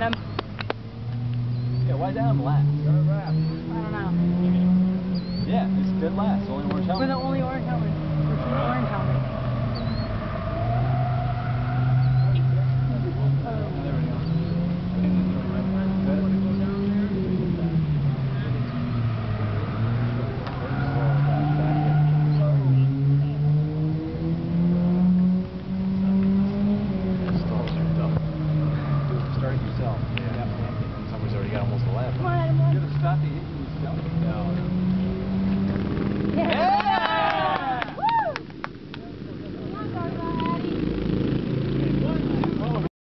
Adam. Yeah, why is Adam last? I don't know. Yeah, it's dead last. Only orange We're the only orange helmet. We're the orange helmet. There we go. Start it yourself.